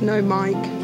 no mic.